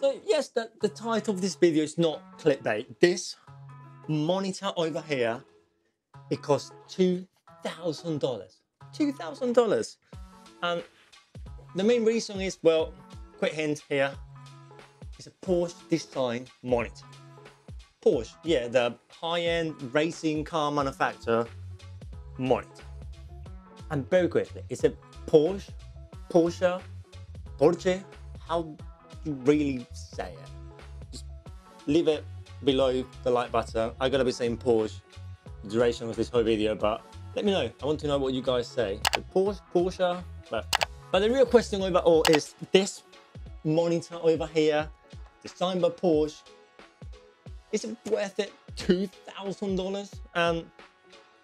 So yes, the, the title of this video is not clickbait. This monitor over here, it costs $2,000. $2,000. And um, the main reason is, well, quick hint here, it's a Porsche design monitor. Porsche, yeah, the high-end racing car manufacturer monitor. And very quickly, it's a Porsche, Porsche, Porsche, how really say it? Just leave it below the like button. I gotta be saying Porsche the duration of this whole video, but let me know. I want to know what you guys say. Porsche, Porsche, but, but the real question overall is this monitor over here, designed by Porsche, is it worth it $2,000? And um,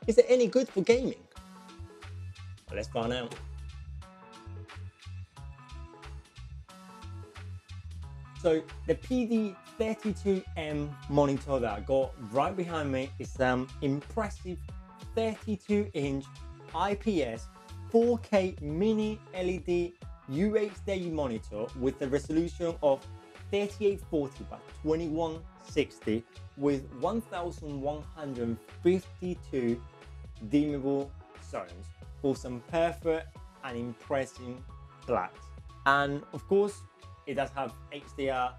is it any good for gaming? Well, let's find out. So the PD32M monitor that I got right behind me is an impressive 32 inch IPS 4K mini LED UHD monitor with a resolution of 3840 by 2160 with 1152 dimmable zones for some perfect and impressive blacks. And of course, it does have HDR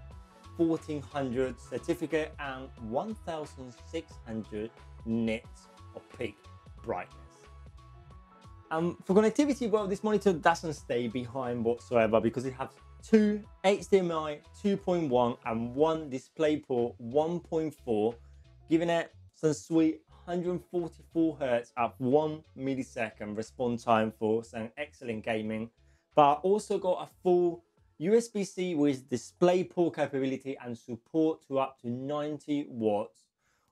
1400 certificate and 1600 nits of peak brightness. Um, for connectivity, well, this monitor doesn't stay behind whatsoever because it has two HDMI 2.1 and one DisplayPort 1.4, giving it some sweet 144 hertz at one millisecond response time for some excellent gaming, but also got a full USB-C with DisplayPort capability and support to up to 90 watts,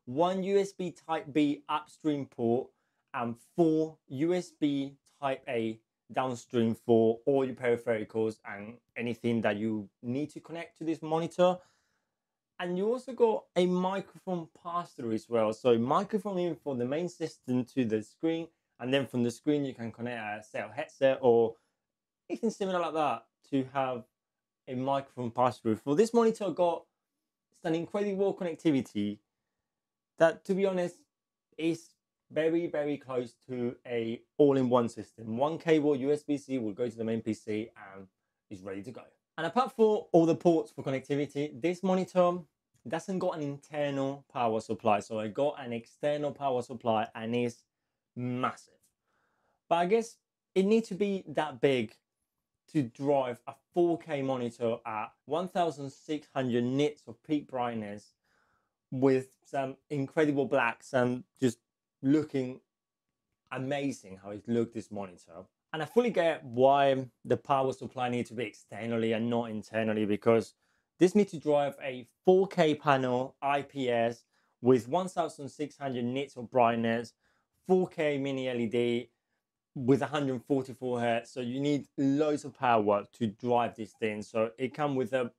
one USB Type-B upstream port, and four USB Type-A downstream for all your peripherals and anything that you need to connect to this monitor. And you also got a microphone pass-through as well. So microphone in for the main system to the screen, and then from the screen you can connect a set headset or anything similar like that to have a microphone pass-through. For this monitor, I got an incredible connectivity that, to be honest, is very, very close to a all-in-one system. One cable USB-C will go to the main PC and is ready to go. And apart from all the ports for connectivity, this monitor doesn't got an internal power supply. So I got an external power supply and it's massive. But I guess it needs to be that big to drive a 4K monitor at 1600 nits of peak brightness with some incredible blacks and just looking amazing how it looked this monitor. And I fully get why the power supply needs to be externally and not internally because this needs to drive a 4K panel IPS with 1600 nits of brightness, 4K mini LED, with 144 hertz so you need loads of power to drive this thing. So it comes with a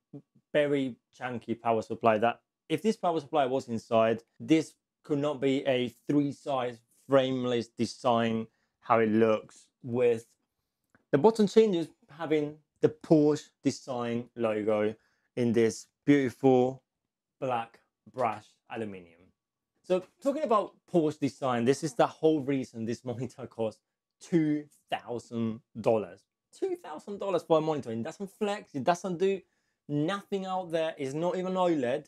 very chunky power supply that if this power supply was inside this could not be a three size frameless design how it looks with the bottom changes having the Porsche design logo in this beautiful black brushed aluminium. So talking about Porsche design this is the whole reason this monitor costs $2,000. $2,000 for a monitor. It doesn't flex, it doesn't do nothing out there. It's not even OLED.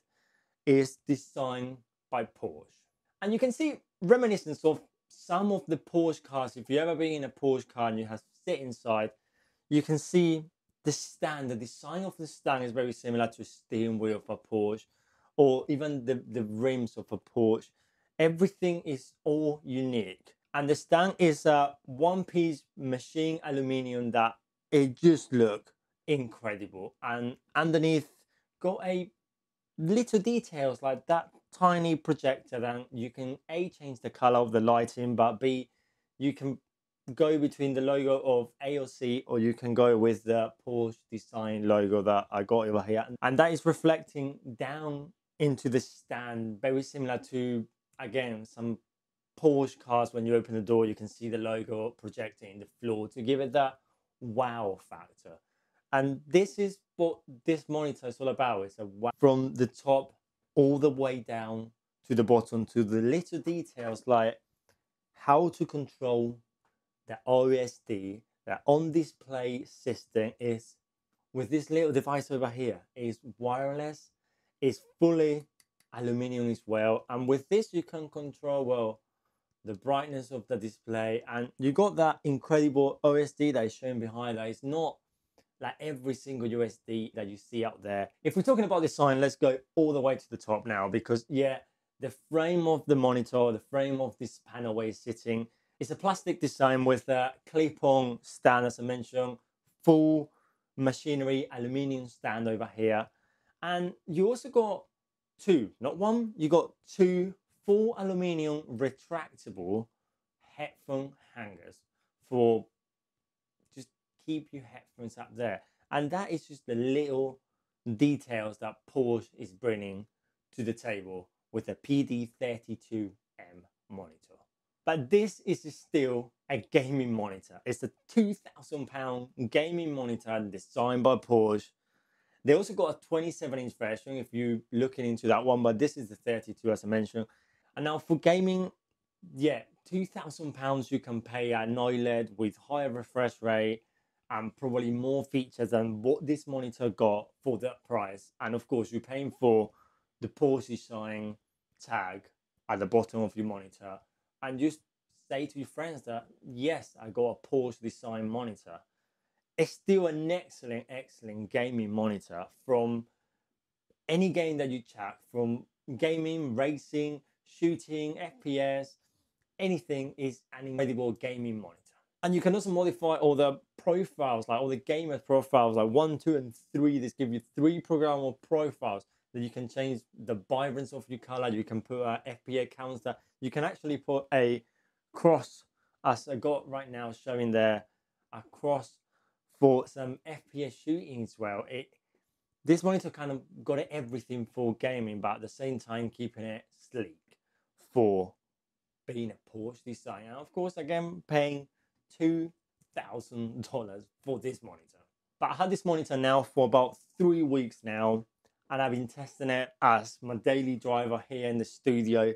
It's designed by Porsche. And you can see reminiscence of some of the Porsche cars. If you ever been in a Porsche car and you have sit inside, you can see the stand, the design of the stand is very similar to steering wheel of a Porsche or even the, the rims of a Porsche. Everything is all unique and the stand is a one piece machine aluminium that it just look incredible. And underneath got a little details like that tiny projector and you can a change the color of the lighting but b you can go between the logo of AOC or you can go with the Porsche design logo that I got over here. And that is reflecting down into the stand very similar to again some Porsche cars, when you open the door, you can see the logo projecting the floor to give it that wow factor. And this is what this monitor is all about. It's a wow from the top all the way down to the bottom to the little details like how to control the OSD, the on display system is with this little device over here is wireless, is fully aluminium as well. And with this, you can control, well, the brightness of the display. And you got that incredible OSD that is shown behind that. It's not like every single OSD that you see out there. If we're talking about design, let's go all the way to the top now because yeah, the frame of the monitor, the frame of this panel where it's sitting, it's a plastic design with a clip-on stand, as I mentioned, full machinery aluminium stand over here. And you also got two, not one, you got two full aluminium retractable headphone hangers for just keep your headphones up there. And that is just the little details that Porsche is bringing to the table with a PD32M monitor. But this is still a gaming monitor. It's a 2000 pound gaming monitor designed by Porsche. They also got a 27 inch version if you're looking into that one, but this is the 32 as I mentioned. And now for gaming, yeah, 2000 pounds you can pay an OLED with higher refresh rate and probably more features than what this monitor got for that price. And of course, you're paying for the Porsche sign tag at the bottom of your monitor and just say to your friends that yes, I got a Porsche design monitor. It's still an excellent, excellent gaming monitor from any game that you check, from gaming, racing, shooting, FPS, anything is an incredible gaming monitor. And you can also modify all the profiles, like all the gamer profiles, like one, two, and three. This give you three programmable profiles that you can change the vibrance of your color. You can put a FPS counter. You can actually put a cross, as I got right now showing there, a cross for some FPS shooting as well. It this monitor kind of got everything for gaming, but at the same time keeping it sleek for being a Porsche. And of course, again, paying two thousand dollars for this monitor. But I had this monitor now for about three weeks now and I've been testing it as my daily driver here in the studio.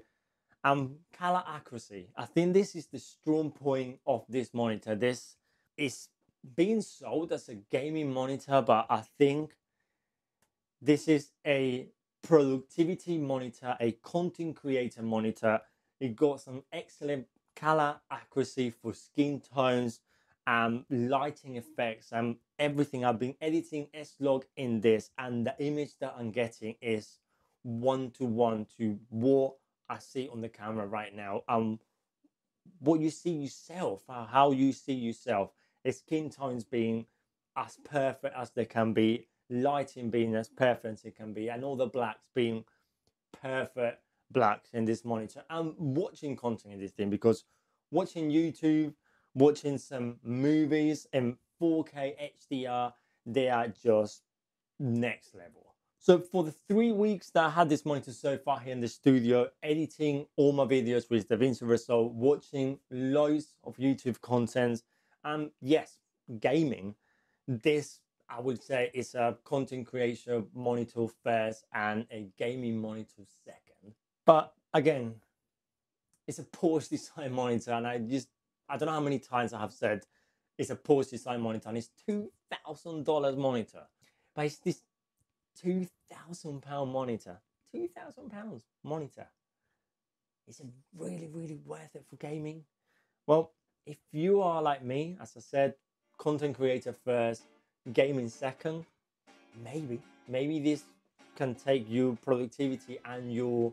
And color accuracy, I think this is the strong point of this monitor. This is being sold as a gaming monitor, but I think this is a productivity monitor, a content creator monitor. It got some excellent color accuracy for skin tones, and lighting effects and everything. I've been editing S-Log in this and the image that I'm getting is one to one to what I see on the camera right now. Um, what you see yourself, how you see yourself, is skin tones being as perfect as they can be, lighting being as perfect as it can be, and all the blacks being perfect blacks in this monitor. I'm watching content in this thing because watching YouTube, watching some movies in 4K HDR, they are just next level. So for the three weeks that I had this monitor so far here in the studio, editing all my videos with DaVinci Resolve, watching loads of YouTube content, and yes, gaming, this I would say it's a content creation monitor first and a gaming monitor second. But again, it's a Porsche design monitor and I just I don't know how many times I have said it's a Porsche design monitor and it's two thousand dollars monitor, but it's this two thousand pound monitor, two thousand pounds monitor. Is it really really worth it for gaming? Well, if you are like me, as I said, content creator first, gaming second, maybe maybe this can take your productivity and your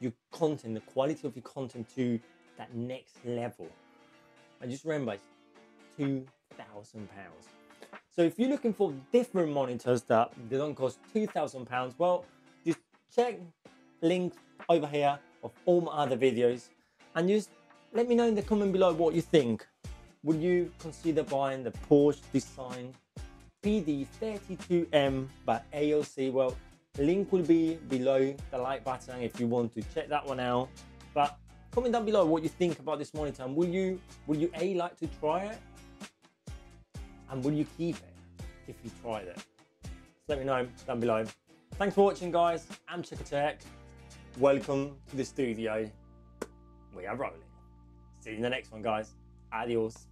your content, the quality of your content to that next level. And just remember, it's two thousand pounds. So if you're looking for different monitors that they don't cost two thousand pounds, well, just check link over here of all my other videos, and just let me know in the comment below what you think. Would you consider buying the Porsche Design PD32M by AOC? Well, link will be below the like button if you want to check that one out. But Comment down below what you think about this monitor and will you will you A like to try it? And will you keep it? if you tried it. Let me know down below. Thanks for watching, guys. I'm Tech. Welcome to the studio. We are rolling. See you in the next one, guys. Adios.